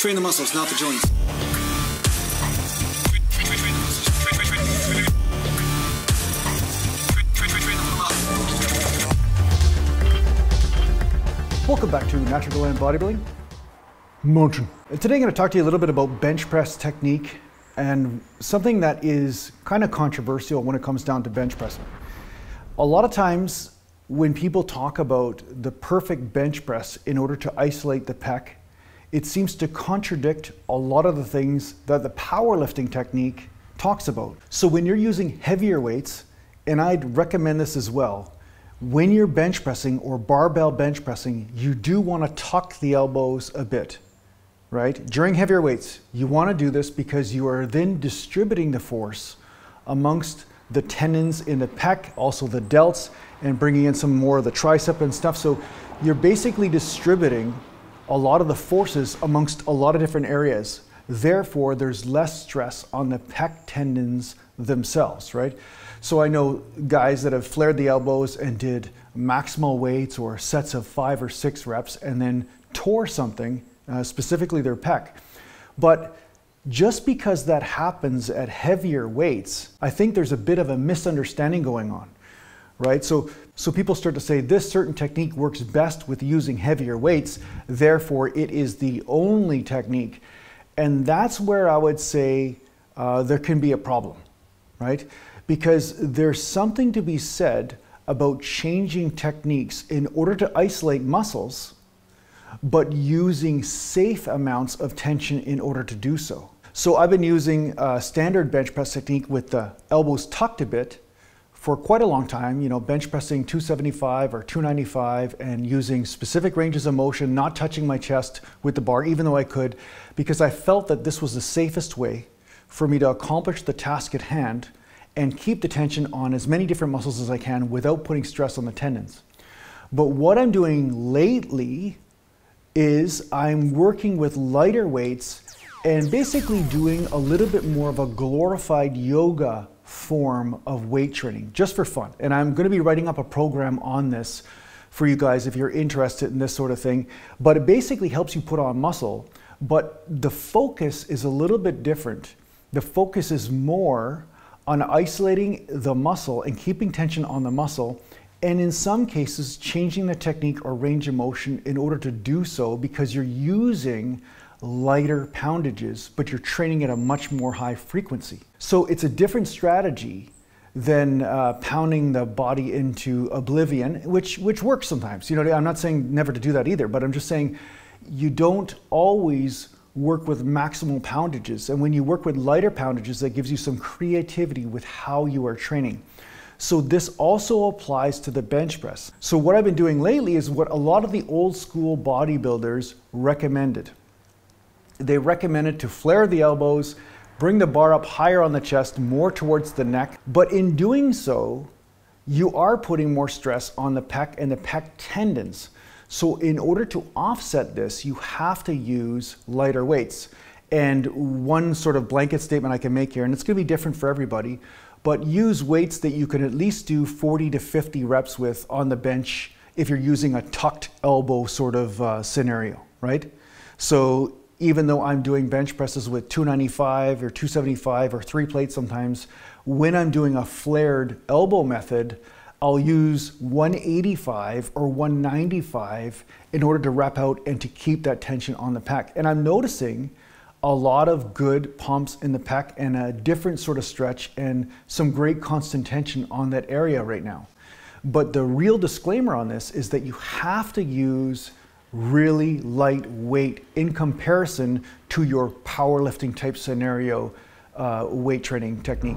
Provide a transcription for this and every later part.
Train the muscles, not the joints. Welcome back to Natural Gallant Bodybuilding. Mountain. Uh, today I'm going to talk to you a little bit about bench press technique and something that is kind of controversial when it comes down to bench pressing. A lot of times when people talk about the perfect bench press in order to isolate the pec, it seems to contradict a lot of the things that the powerlifting technique talks about. So when you're using heavier weights, and I'd recommend this as well, when you're bench pressing or barbell bench pressing, you do want to tuck the elbows a bit, right? During heavier weights, you want to do this because you are then distributing the force amongst the tendons in the pec, also the delts, and bringing in some more of the tricep and stuff. So you're basically distributing a lot of the forces amongst a lot of different areas. Therefore, there's less stress on the pec tendons themselves, right? So I know guys that have flared the elbows and did maximal weights or sets of five or six reps and then tore something, uh, specifically their pec. But just because that happens at heavier weights, I think there's a bit of a misunderstanding going on, right? So, so people start to say this certain technique works best with using heavier weights, therefore it is the only technique. And that's where I would say uh, there can be a problem, right? because there's something to be said about changing techniques in order to isolate muscles, but using safe amounts of tension in order to do so. So I've been using a standard bench press technique with the elbows tucked a bit for quite a long time, you know, bench pressing 275 or 295 and using specific ranges of motion, not touching my chest with the bar, even though I could, because I felt that this was the safest way for me to accomplish the task at hand and keep the tension on as many different muscles as I can without putting stress on the tendons. But what I'm doing lately is I'm working with lighter weights and basically doing a little bit more of a glorified yoga form of weight training just for fun. And I'm going to be writing up a program on this for you guys if you're interested in this sort of thing. But it basically helps you put on muscle, but the focus is a little bit different. The focus is more on isolating the muscle and keeping tension on the muscle, and in some cases, changing the technique or range of motion in order to do so because you're using lighter poundages, but you're training at a much more high frequency. So it's a different strategy than uh, pounding the body into oblivion, which which works sometimes. You know, I'm not saying never to do that either, but I'm just saying you don't always work with maximal poundages. And when you work with lighter poundages, that gives you some creativity with how you are training. So this also applies to the bench press. So what I've been doing lately is what a lot of the old school bodybuilders recommended. They recommended to flare the elbows, bring the bar up higher on the chest, more towards the neck. But in doing so, you are putting more stress on the pec and the pec tendons. So in order to offset this, you have to use lighter weights. And one sort of blanket statement I can make here, and it's gonna be different for everybody, but use weights that you can at least do 40 to 50 reps with on the bench if you're using a tucked elbow sort of uh, scenario, right? So even though I'm doing bench presses with 295 or 275 or three plates sometimes, when I'm doing a flared elbow method, I'll use 185 or 195 in order to wrap out and to keep that tension on the pec. And I'm noticing a lot of good pumps in the pec and a different sort of stretch and some great constant tension on that area right now. But the real disclaimer on this is that you have to use really lightweight in comparison to your powerlifting type scenario uh, weight training technique.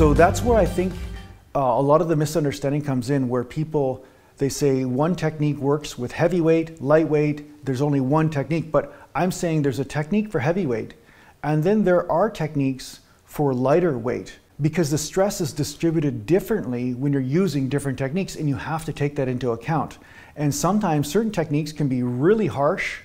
So that's where I think uh, a lot of the misunderstanding comes in where people they say one technique works with heavyweight, lightweight, there's only one technique, but I'm saying there's a technique for heavyweight and then there are techniques for lighter weight because the stress is distributed differently when you're using different techniques and you have to take that into account. And sometimes certain techniques can be really harsh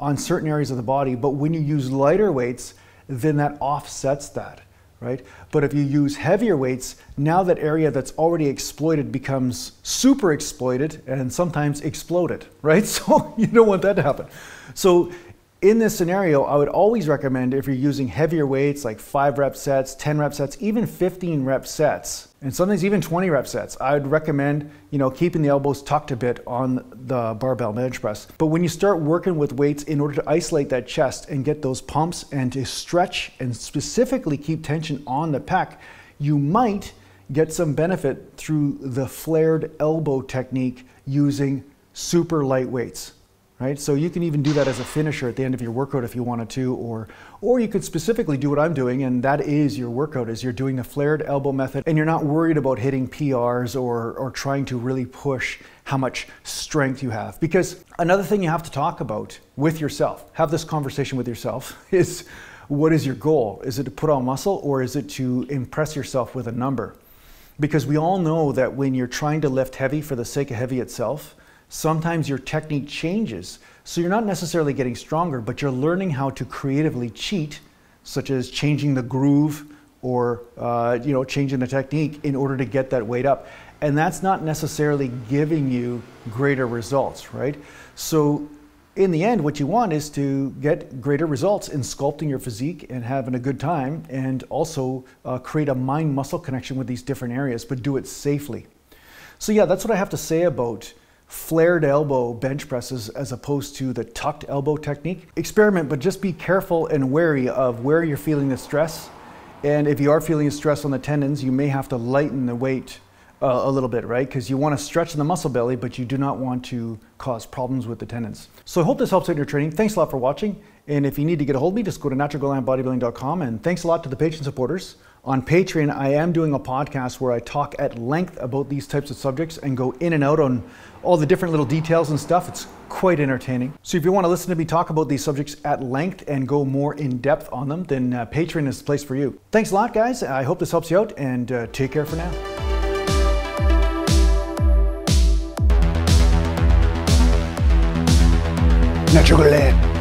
on certain areas of the body, but when you use lighter weights, then that offsets that, right? But if you use heavier weights, now that area that's already exploited becomes super exploited and sometimes exploded, right? So you don't want that to happen. So in this scenario, I would always recommend if you're using heavier weights like 5 rep sets, 10 rep sets, even 15 rep sets, and sometimes even 20 rep sets, I would recommend, you know, keeping the elbows tucked a bit on the barbell bench press. But when you start working with weights in order to isolate that chest and get those pumps and to stretch and specifically keep tension on the pec, you might get some benefit through the flared elbow technique using super light weights right? So you can even do that as a finisher at the end of your workout if you wanted to, or, or you could specifically do what I'm doing, and that is your workout, is you're doing the flared elbow method, and you're not worried about hitting PRs or, or trying to really push how much strength you have. Because another thing you have to talk about with yourself, have this conversation with yourself, is what is your goal? Is it to put on muscle, or is it to impress yourself with a number? Because we all know that when you're trying to lift heavy for the sake of heavy itself, Sometimes your technique changes. So you're not necessarily getting stronger, but you're learning how to creatively cheat, such as changing the groove or uh, you know changing the technique in order to get that weight up. And that's not necessarily giving you greater results, right? So in the end, what you want is to get greater results in sculpting your physique and having a good time, and also uh, create a mind muscle connection with these different areas, but do it safely. So, yeah, that's what I have to say about flared elbow bench presses as opposed to the tucked elbow technique. Experiment, but just be careful and wary of where you're feeling the stress. And if you are feeling stress on the tendons, you may have to lighten the weight a little bit, right? Because you want to stretch the muscle belly, but you do not want to cause problems with the tendons. So I hope this helps out in your training. Thanks a lot for watching. And if you need to get a hold of me, just go to naturalgallantbodybuilding.com. And thanks a lot to the Patreon supporters. On Patreon, I am doing a podcast where I talk at length about these types of subjects and go in and out on all the different little details and stuff. It's quite entertaining. So if you want to listen to me talk about these subjects at length and go more in depth on them, then uh, Patreon is the place for you. Thanks a lot, guys. I hope this helps you out and uh, take care for now. Natural Gallant.